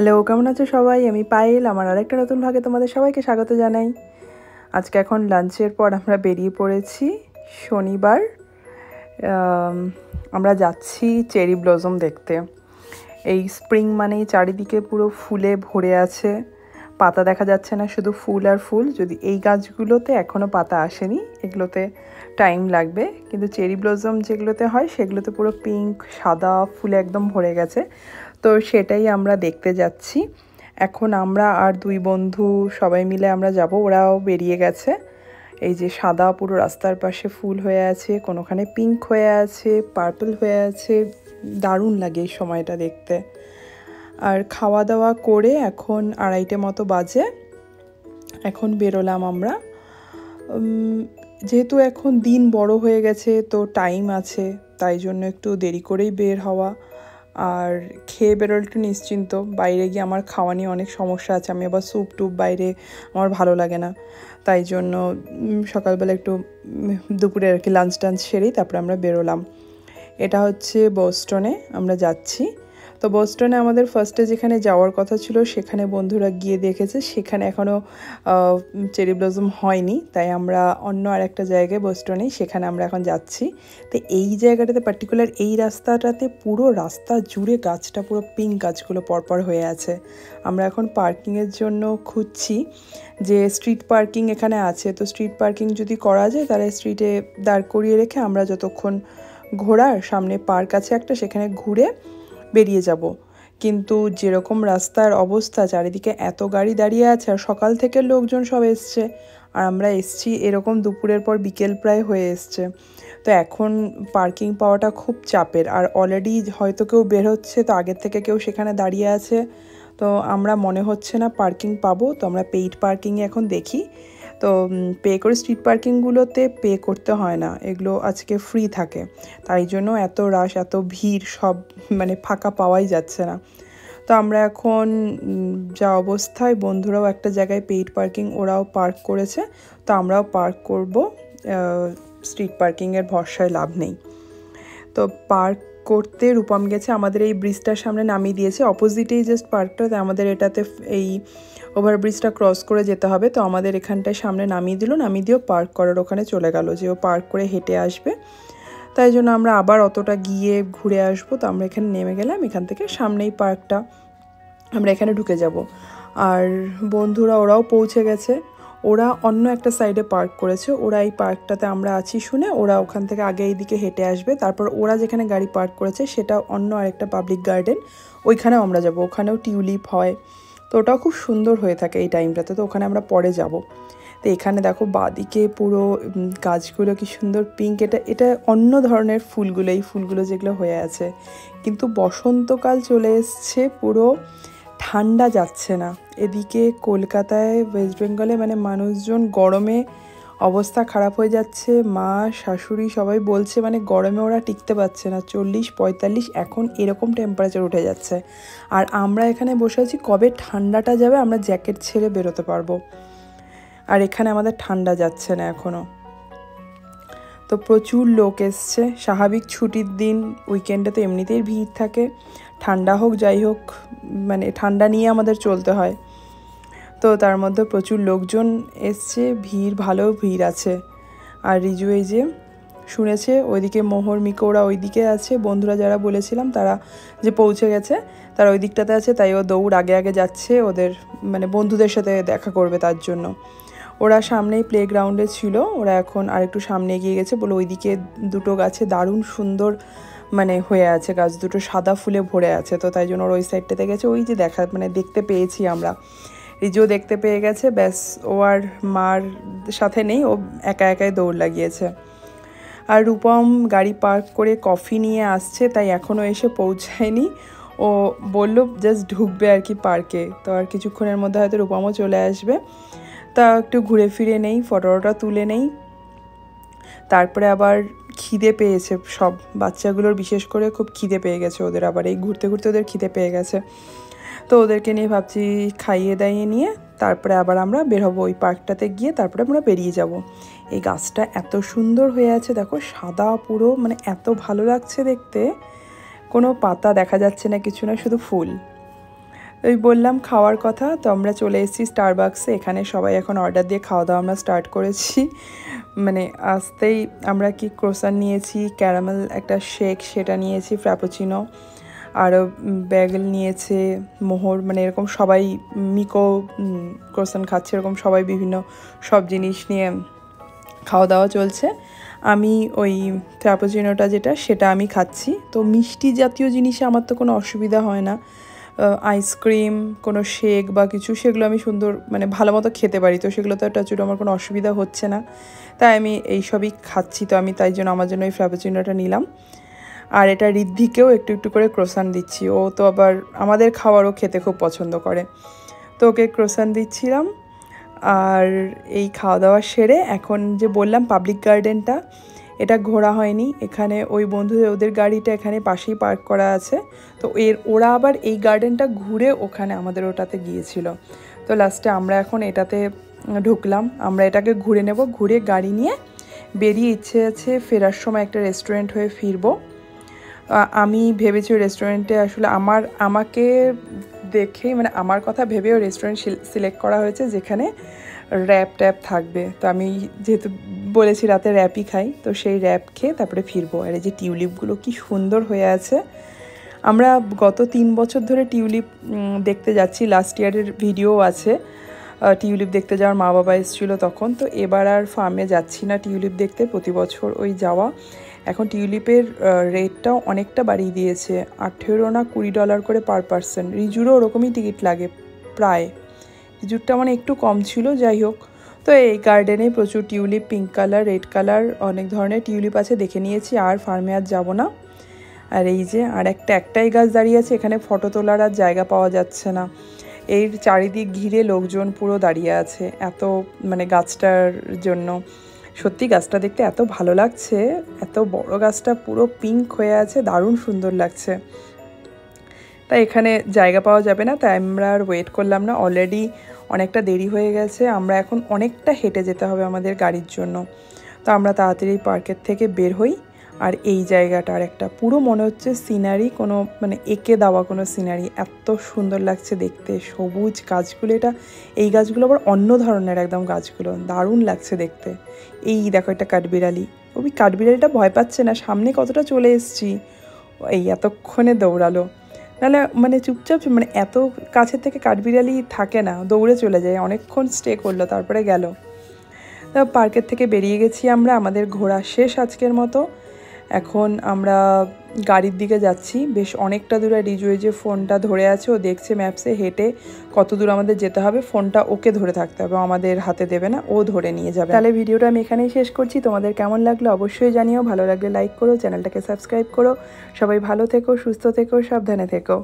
Hello কেমন আছো সবাই? আমি পায়েল, আমার আরেকটা নতুন ভাগে তোমাদের সবাইকে স্বাগত জানাই। আজকে এখন লাঞ্চের পর আমরা বেরিয়ে পড়েছি শনিবার। আমরা যাচ্ছি চেরি ব্লজম দেখতে। এই স্প্রিং মানেই চারিদিকে পুরো ফুলে ভরে আছে। পাতা দেখা যাচ্ছে না, শুধু ফুল আর ফুল। যদি এই গাছগুলোতে এখনও পাতা আসেনি, এগুলোতে টাইম লাগবে। কিন্তু চেরি ব্লজম যেগুলোতে হয়, সেগুলোতে পুরো পিঙ্ক, সাদা ফুলে একদম ভরে গেছে। তো সেটাই আমরা দেখতে যাচ্ছি। এখন আমরা আর দুই বন্ধু সবাই মিলে আমরা যাব, ওরাও বেরিয়ে গেছে। এই যে সাদা পুরো রাস্তার পাশে ফুল হয়ে আছে, কোনোখানে পিঙ্ক হয়ে আছে পার্পল হয়ে আছে, দারুণ লাগে এই সময়টা দেখতে। আর খাওয়া দাওয়া করে এখন আড়াইটে মতো বাজে, এখন বেরোলাম আমরা। যেহেতু এখন দিন বড় হয়ে গেছে, তো টাইম আছে, তাই জন্য একটু দেরি করেই বের হওয়া। আর খেয়ে বেরোলে একটু নিশ্চিন্ত। বাইরে গিয়ে আমার খাওয়া নিয়ে অনেক সমস্যা আছে। আমি আবার স্যুপ টুপ বাইরে আমার ভালো লাগে না। তাই জন্য সকালবেলা একটু দুপুরে আর কি লাঞ্চ টাঞ্চ সেরেই তারপরে আমরা বেরোলাম। এটা হচ্ছে বোস্টনে আমরা যাচ্ছি। তো বোস্টনে আমাদের ফার্স্টে যেখানে যাওয়ার কথা ছিল, সেখানে বন্ধুরা গিয়ে দেখেছে। সেখানে এখনও চেরি ব্লজম হয়নি। তাই আমরা অন্য আর একটা জায়গায় বোস্টনে সেখানে আমরা এখন যাচ্ছি। তো এই জায়গাটাতে পার্টিকুলার এই রাস্তাটাতে পুরো রাস্তা জুড়ে গাছটা পুরো পিঙ্ক গাছগুলো পরপর হয়ে আছে। আমরা এখন পার্কিংয়ের জন্য খুঁজছি যে স্ট্রিট পার্কিং এখানে আছে। তো স্ট্রিট পার্কিং যদি করা যায়, তাহলে স্ট্রিটে দাঁড় করিয়ে রেখে আমরা যতক্ষণ ঘোরার সামনে পার্ক আছে একটা, সেখানে ঘুরে বেরিয়ে যাব। কিন্তু যেরকম রাস্তার অবস্থা, চারিদিকে এত গাড়ি দাঁড়িয়ে আছে আর সকাল থেকে লোকজন সব এসছে। আর আমরা এসছি এরকম দুপুরের পর বিকেল প্রায় হয়ে এসছে। তো এখন পার্কিং পাওয়াটা খুব চাপের। আর অলরেডি হয়তো কেউ বের হচ্ছে, তো আগের থেকে কেউ সেখানে দাঁড়িয়ে আছে। তো আমরা মনে হচ্ছে না পার্কিং পাবো, তো আমরা পেইড পার্কিংয়ে এখন দেখি। তো পে করে স্ট্রিট পার্কিংগুলোতে পে করতে হয় না। এগুলো আজকে ফ্রি থাকে। তাই জন্য এত রাশ এত ভিড় সব মানে ফাঁকা পাওয়াই যাচ্ছে না। তো আমরা এখন যা অবস্থায় বন্ধুরাও একটা জায়গায় পেইড পার্কিং ওরাও পার্ক করেছে। তো আমরাও পার্ক করব স্ট্রিট পার্কিংয়ের ভরসায় লাভ নেই। তো পার্ক করতে রূপম গেছে, আমাদের এই ব্রিজটার সামনে নামিয়ে দিয়েছে। অপোজিটেই জাস্ট পার্কটা আমাদের এটাতে এই ওভারব্রিজটা ক্রস করে যেতে হবে। তো আমাদের এখানটায় সামনে নামিয়ে দিল, নামিয়ে দিয়েও পার্ক করার ওখানে চলে গেল, যে ও পার্ক করে হেঁটে আসবে। তাই জন্য আমরা আবার অতটা গিয়ে ঘুরে আসব, তো আমরা এখানে নেমে গেলাম, এখান থেকে সামনেই পার্কটা আমরা এখানে ঢুকে যাব। আর বন্ধুরা, ওরাও পৌঁছে গেছে। ওরা অন্য একটা সাইডে পার্ক করেছে। ওরা এই পার্কটাতে আমরা আছি শুনে ওরা ওখান থেকে আগে এই দিকে হেঁটে আসবে। তারপর ওরা যেখানে গাড়ি পার্ক করেছে সেটা অন্য আরেকটা পাবলিক গার্ডেন ওইখানেও আমরা যাব। ওখানেও টিউলিপ হয়। তো ওটাও খুব সুন্দর হয়ে থাকে এই টাইমটাতে তো ওখানে আমরা পরে যাব। তো এখানে দেখো বাদিকে পুরো গাছগুলো কি সুন্দর পিঙ্ক এটা এটা অন্য ধরনের ফুলগুলো, এই ফুলগুলো যেগুলো হয়ে আছে। কিন্তু বসন্তকাল চলে এসছে পুরো ঠান্ডা যাচ্ছে না। এদিকে কলকাতায় ওয়েস্ট বেঙ্গলে মানে মানুষজন গরমে অবস্থা খারাপ হয়ে যাচ্ছে। মা, শাশুড়ি সবাই বলছে মানে গরমে ওরা টিকতে পারছে না। চল্লিশ, পঁয়তাল্লিশ এখন এরকম টেম্পারেচার উঠে যাচ্ছে। আর আমরা এখানে বসে আছি, কবে ঠান্ডাটা যাবে আমরা জ্যাকেট ছেড়ে বেরোতে পারব। আর এখানে আমাদের ঠান্ডা যাচ্ছে না এখনও তো প্রচুর লোক এসছে। স্বাভাবিক ছুটির দিন উইকেন্ডে তো এমনিতেই ভিড় থাকে। ঠান্ডা হোক, যাই হোক মানে ঠান্ডা নিয়ে আমাদের চলতে হয়। তো তার মধ্যে প্রচুর লোকজন এসছে, ভিড়, ভালো ভিড় আছে। আর রিজু এই যে শুনেছে, ওইদিকে মোহর মিকো ওরা ওইদিকে আছে। বন্ধুরা যারা বলেছিলাম তারা যে পৌঁছে গেছে, তারা ওই দিকটাতে আছে, তাই ও দৌড় আগে আগে যাচ্ছে। ওদের মানে বন্ধুদের সাথে দেখা করবে তার জন্য। ওরা সামনেই প্লেগ্রাউন্ডে ছিল, ওরা এখন আরেকটু সামনে এগিয়ে গেছে বলে ওইদিকে দুটো গাছে দারুণ সুন্দর মানে হয়ে আছে, গাছ দুটো সাদা ফুলে ভরে আছে, তো তাই জন্য ওর ওই সাইডটাতে গেছে। ওই যে দেখা মানে দেখতে পেয়েছি আমরা। রিজু দেখতে পেয়ে গেছে, ব্যাস ও আর মার সাথে নেই, ও একা একাই দৌড় লাগিয়েছে। আর রূপম গাড়ি পার্ক করে কফি নিয়ে আসছে, তাই এখনও এসে পৌঁছায়নি। ও বলল জাস্ট ঢুকবে আর কি পার্কে। তো আর কিছুক্ষণের মধ্যে হয়তো রূপমও চলে আসবে। তা একটু ঘুরে ফিরে নেই, ফটোটা তুলে নেই। তারপরে আবার খিদে পেয়েছে সব বাচ্চাগুলোর, বিশেষ করে খুব খিদে পেয়ে গেছে ওদের আবার। এই ঘুরতে ঘুরতে ওদের খিদে পেয়ে গেছে। তো ওদেরকে নিয়ে ভাবছি খাইয়ে দাইয়ে নিয়ে তারপরে আবার আমরা বের হব ওই পার্কটাতে গিয়ে তারপরে আমরা বেরিয়ে যাব। এই গাছটা এত সুন্দর হয়ে আছে, দেখো সাদা পুরো মানে এত ভালো লাগছে দেখতে। কোনো পাতা দেখা যাচ্ছে না, কিছু না, শুধু ফুল। ওই বললাম খাওয়ার কথা, তো আমরা চলে এসেছি স্টারবাক্সে এখানে সবাই এখন অর্ডার দিয়ে খাওয়া দাওয়া আমরা স্টার্ট করেছি। মানে আসতেই আমরা কি ক্রোসান নিয়েছি ক্যারামেল একটা শেক সেটা নিয়েছি ফ্র্যাপোচিনো আরও ব্যাগেল নিয়েছে, মোহর মানে এরকম সবাই মিকো ক্রোসান খাচ্ছে, এরকম সবাই বিভিন্ন সব জিনিস নিয়ে খাওয়া দাওয়া চলছে। আমি ওই ক্যাপোচিনোটা যেটা, সেটা আমি খাচ্ছি। তো মিষ্টি জাতীয় জিনিসে আমার তো কোনো অসুবিধা হয় না। আইসক্রিম কোনো শেক বা কিছু, সেগুলো আমি সুন্দর মানে ভালো মতো খেতে পারি। তো সেগুলো তো চুটো আমার কোনো অসুবিধা হচ্ছে না। তাই আমি এই সবই খাচ্ছি। তো আমি তাই জন্য আমার জন্য ওই ফ্র্যাপোচিনোটা নিলাম। আর এটা ঋদ্ধিকেও একটু একটু করে ক্রোসান দিচ্ছি। ও তো আবার আমাদের খাবারও খেতে খুব পছন্দ করে। তো ওকে ক্রোসান দিচ্ছিলাম। আর এই খাওয়া দাওয়া সেরে এখন যে বললাম পাবলিক গার্ডেনটা এটা ঘোরা হয়নি। এখানে ওই বন্ধুদের ওদের গাড়িটা এখানে পাশেই পার্ক করা আছে। তো এর, ওরা আবার এই গার্ডেনটা ঘুরে ওখানে আমাদের ওটাতে গিয়েছিল। তো লাস্টে আমরা এখন এটাতে ঢুকলাম। আমরা এটাকে ঘুরে নেব। ঘুরে গাড়ি নিয়ে বেরিয়ে ইচ্ছে আছে ফেরার সময় একটা রেস্টুরেন্ট হয়ে ফিরবো। আমি ভেবেছি রেস্টুরেন্টে আসলে আমার, আমাকে দেখেই মানে আমার কথা ভেবেও রেস্টুরেন্ট সিলেক্ট করা হয়েছে যেখানে র্যাপ ট্যাপ থাকবে। তো আমি যেহেতু বলেছি রাতে র্যাপই খাই, তো সেই র্যাপ খেয়ে তারপরে ফিরবো। আর এই যে টিউলিপগুলো কি সুন্দর হয়ে আছে। আমরা গত তিন বছর ধরে টিউলিপ দেখতে যাচ্ছি। লাস্ট ইয়ারের ভিডিও আছে। টিউলিপ দেখতে যাওয়ার মা বাবা এসেছিল তখন। তো এবার আর ফার্মে যাচ্ছি না টিউলিপ দেখতে। প্রতি বছর ওই যাওয়া। এখন টিউলিপের রেটটাও অনেকটা বাড়িয়ে দিয়েছে। আঠেরো না কুড়ি ডলার করে পার পার্সন রিজুরও ওরকমই টিকিট লাগে, প্রায়। রিজুরটা মানে একটু কম ছিল, যাই হোক। তো এই গার্ডেনে প্রচুর tulip pink colour red colour অনেক ধরনের টিউলিপ আছে, দেখে নিয়েছি, আর ফার্মে আর যাব না। আর এই যে, আর একটা, একটাই গাছ দাঁড়িয়ে আছে, এখানে ফটো তোলার আর জায়গা পাওয়া যাচ্ছে না। এর চারিদিক ঘিরে লোকজন পুরো দাঁড়িয়ে আছে, এত মানে গাছটার জন্য। সত্যি গাছটা দেখতে এত ভালো লাগছে, এত বড় গাছটা পুরো পিঙ্ক হয়ে আছে, দারুণ সুন্দর লাগছে। তাই এখানে জায়গা পাওয়া যাবে না, তাই আমরা আর ওয়েট করলাম না অলরেডি অনেকটা দেরি হয়ে গেছে, আমরা এখন অনেকটা হেঁটে যেতে হবে আমাদের গাড়ির জন্য। তো আমরা তাড়াতাড়ি পার্কের থেকে বের হই, আর এই জায়গাটার একটা। পুরো মনে হচ্ছে সিনারি কোনো মানে এঁকে দেওয়া কোনো সিনারি। এত সুন্দর লাগছে দেখতে, সবুজ গাছগুলো এটা। এই গাছগুলো আবার অন্য ধরনের একদম গাছগুলো, দারুণ লাগছে দেখতে। এই দেখো একটা কাঠবিড়ালি। ওই কাঠবিড়ালিটা ভয় পাচ্ছে না, সামনে কতটা চলে এসছি। এই এতক্ষণে দৌড়ালো। নাহলে মানে চুপচাপ মানে এত কাছের থেকে কাঠবিড়ালি থাকে না, দৌড়ে চলে যায়, অনেকক্ষণ স্টে করল, তারপরে গেল। তা পার্কের থেকে বেরিয়ে গেছি আমরা, আমাদের ঘোরা শেষ আজকের মতো। এখন আমরা গাড়ির দিকে যাচ্ছি। বেশ অনেকটা দূরে রিজুয়ে যে ফোনটা ধরে আছে, ও দেখছে ম্যাপসে হেঁটে কত দূর আমাদের যেতে হবে। ফোনটা ওকে ধরে থাকতে হবে আমাদের হাতে দেবে না, ও ধরে নিয়ে যাবে। তাহলে ভিডিওটা আমি এখানেই শেষ করছি। তোমাদের কেমন লাগল অবশ্যই জানিও। ভালো লাগলে লাইক করো, চ্যানেলটাকে সাবস্ক্রাইব করো। সবাই ভালো থেকো, সুস্থ থেকো, সাবধানে থেকো।